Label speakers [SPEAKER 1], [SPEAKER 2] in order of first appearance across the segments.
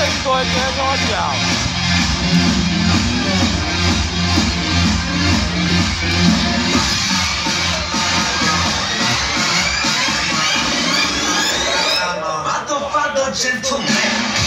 [SPEAKER 1] I can't ahead. I'm a gentleman.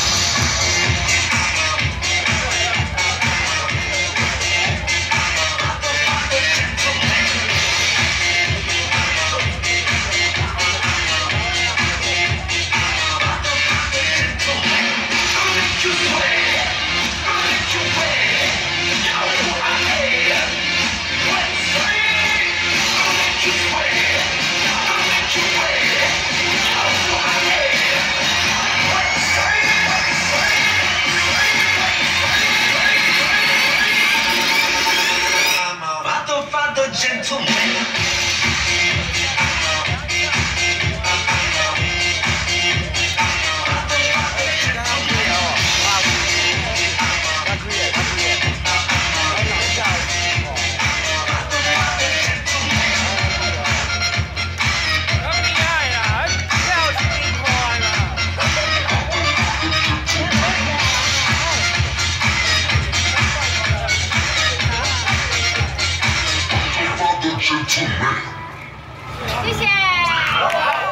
[SPEAKER 1] 谢谢。